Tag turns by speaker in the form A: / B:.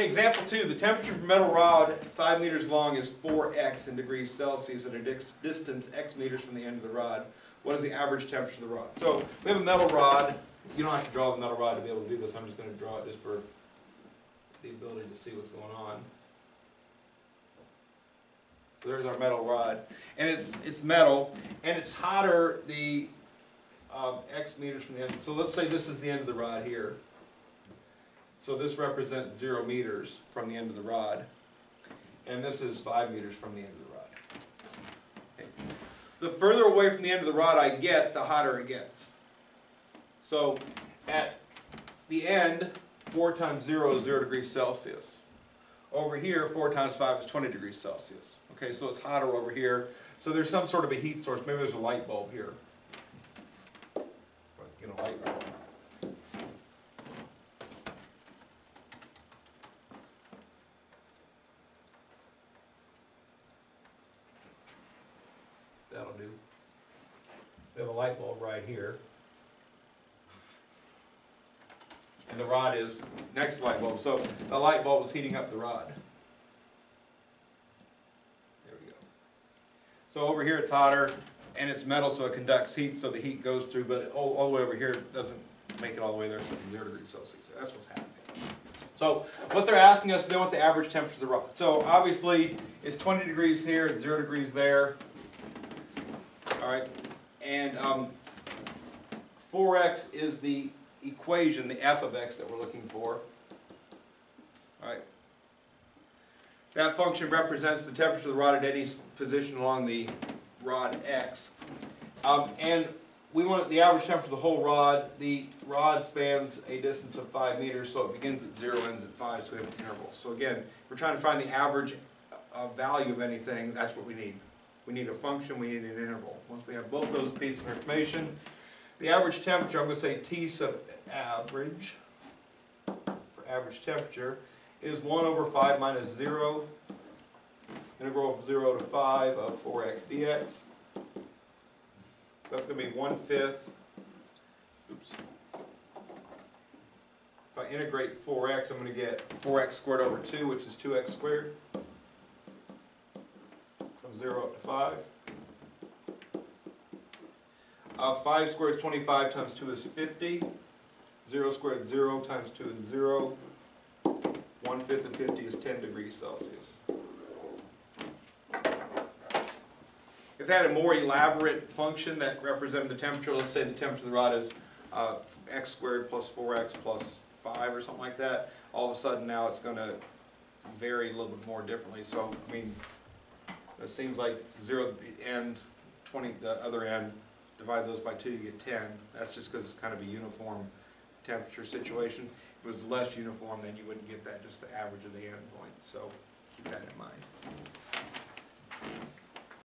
A: Okay, example two, the temperature of a metal rod five meters long is four x in degrees Celsius at a distance x meters from the end of the rod. What is the average temperature of the rod? So we have a metal rod. You don't have to draw the metal rod to be able to do this. I'm just going to draw it just for the ability to see what's going on. So there's our metal rod, and it's it's metal, and it's hotter the uh, x meters from the end. So let's say this is the end of the rod here. So this represents zero meters from the end of the rod, and this is five meters from the end of the rod. Okay. The further away from the end of the rod I get, the hotter it gets. So at the end, four times zero is zero degrees Celsius. Over here, four times five is twenty degrees Celsius. Okay, so it's hotter over here. So there's some sort of a heat source. Maybe there's a light bulb here bulb. That'll do. We have a light bulb right here. And the rod is next light bulb, so the light bulb is heating up the rod. There we go. So over here it's hotter, and it's metal, so it conducts heat, so the heat goes through, but all, all the way over here doesn't make it all the way there, so it's zero degrees Celsius. That's what's happening. So what they're asking us, is they want the average temperature of the rod. So obviously, it's 20 degrees here, it's zero degrees there. All right, and um, 4x is the equation, the f of x that we're looking for. All right. That function represents the temperature of the rod at any position along the rod x. Um, and we want the average temperature of the whole rod. The rod spans a distance of five meters, so it begins at zero, ends at five, so we have an interval. So again, we're trying to find the average uh, value of anything, that's what we need. We need a function, we need an interval. Once we have both those pieces of information, the average temperature, I'm gonna say T sub average, for average temperature, is one over five minus zero, integral of zero to five of four x dx. So that's gonna be one fifth, oops. If I integrate four x, I'm gonna get four x squared over two, which is two x squared. From zero up to five. Uh, five squared is twenty-five times two is fifty. Zero squared, is zero times two is zero. One fifth of fifty is ten degrees Celsius. If they had a more elaborate function that represented the temperature, let's say the temperature of the rod is uh, x squared plus four x plus five or something like that, all of a sudden now it's gonna vary a little bit more differently, so, I mean, it seems like zero at the end, twenty, the other end, divide those by two, you get ten. That's just because it's kind of a uniform temperature situation. If it was less uniform, then you wouldn't get that, just the average of the endpoints, so keep that in mind.